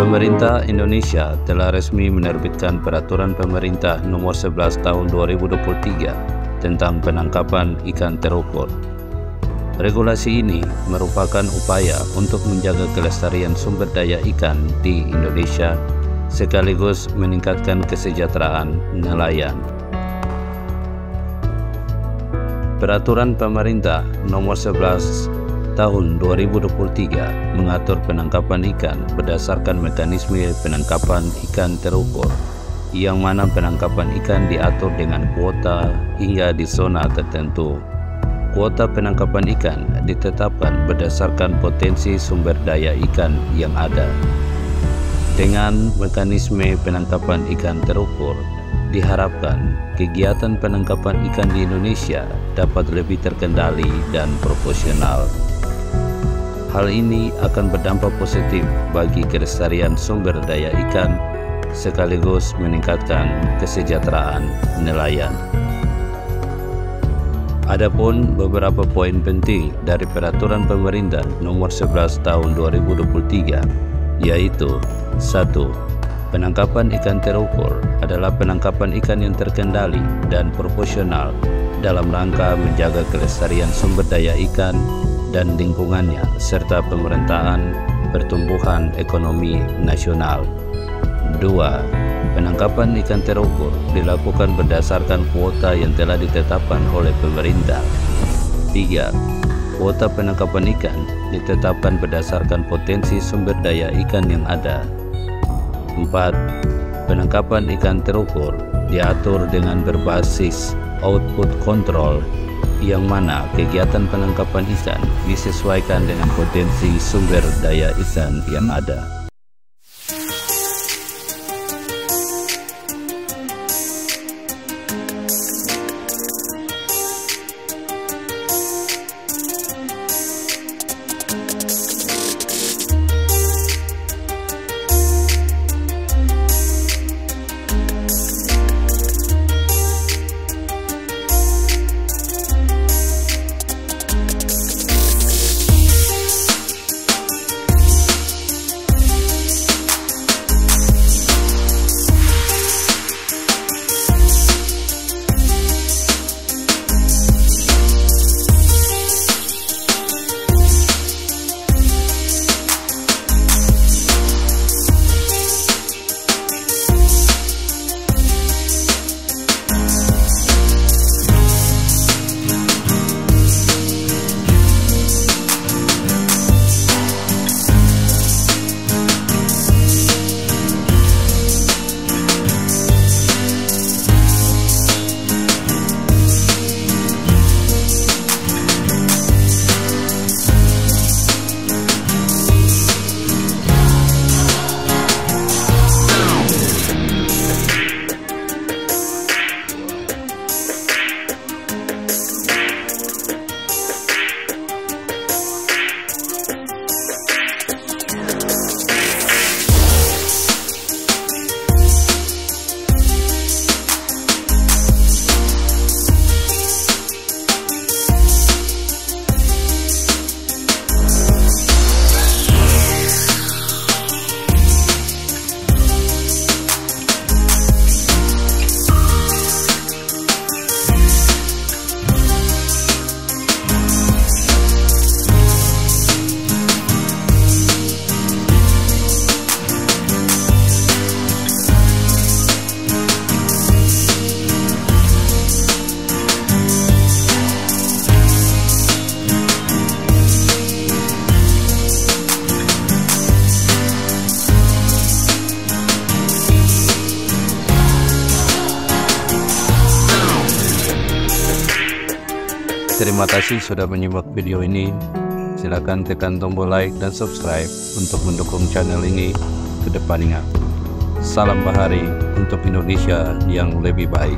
Pemerintah Indonesia telah resmi menerbitkan Peraturan Pemerintah Nomor 11 Tahun 2023 tentang penangkapan ikan terukur. Regulasi ini merupakan upaya untuk menjaga kelestarian sumber daya ikan di Indonesia sekaligus meningkatkan kesejahteraan nelayan. Peraturan Pemerintah Nomor 11 tahun 2023 mengatur penangkapan ikan berdasarkan mekanisme penangkapan ikan terukur yang mana penangkapan ikan diatur dengan kuota hingga di zona tertentu. Kuota penangkapan ikan ditetapkan berdasarkan potensi sumber daya ikan yang ada. Dengan mekanisme penangkapan ikan terukur, diharapkan kegiatan penangkapan ikan di Indonesia dapat lebih terkendali dan proporsional. Hal ini akan berdampak positif bagi kelestarian sumber daya ikan sekaligus meningkatkan kesejahteraan nelayan. Adapun beberapa poin penting dari peraturan pemerintah nomor 11 tahun 2023 yaitu 1. Penangkapan ikan terukur adalah penangkapan ikan yang terkendali dan proporsional dalam rangka menjaga kelestarian sumber daya ikan dan lingkungannya serta pemerintahan pertumbuhan ekonomi nasional. 2. Penangkapan ikan terukur dilakukan berdasarkan kuota yang telah ditetapkan oleh pemerintah. 3. Kuota penangkapan ikan ditetapkan berdasarkan potensi sumber daya ikan yang ada. 4. Penangkapan ikan terukur diatur dengan berbasis output control yang mana kegiatan penangkapan ikan disesuaikan dengan potensi sumber daya ikan yang ada. Terima kasih sudah menyimak video ini. Silakan tekan tombol like dan subscribe untuk mendukung channel ini ke depannya. Salam bahari untuk Indonesia yang lebih baik.